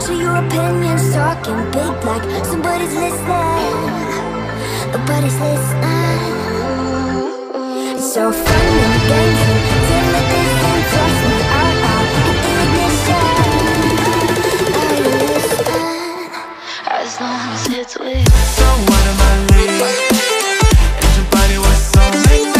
So your opinions, talking big like somebody's listening. Nobody's listening. It's so fun and games it isn't. I as with someone in my league. And your body was so late.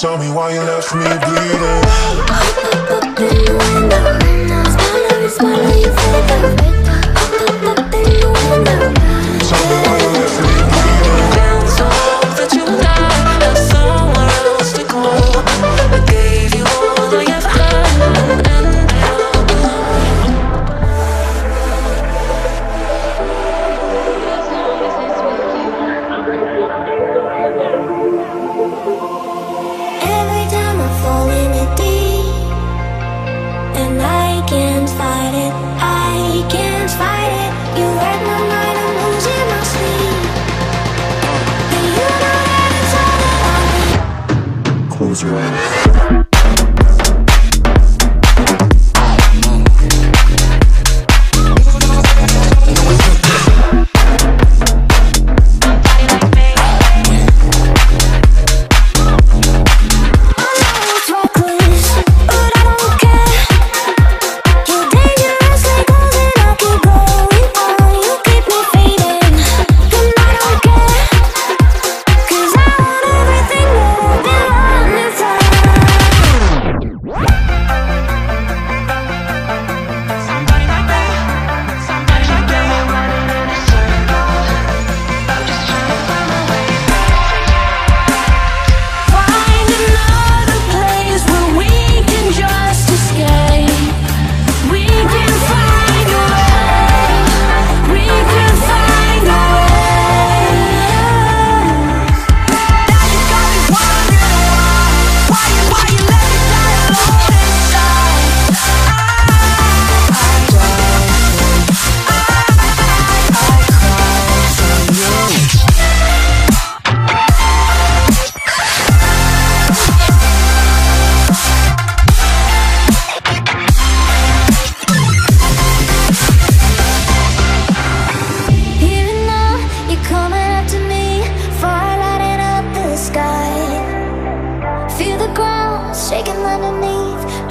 Tell me why you left me bleeding. Bullseye.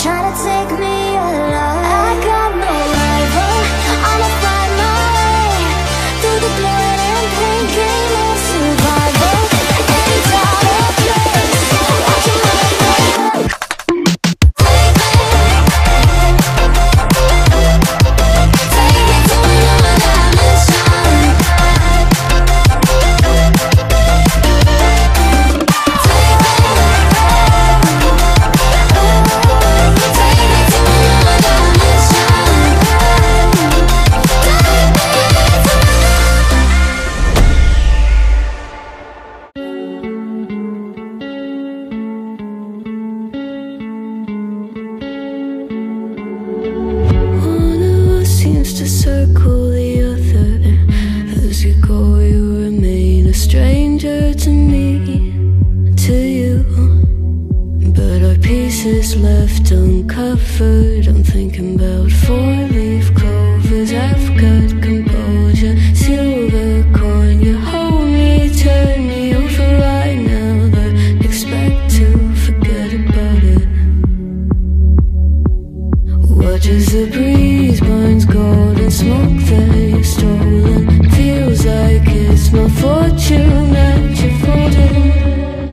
Try to take me alive. I got to me, to you. But our pieces left uncovered. I'm thinking about four-leaf clovers. I've got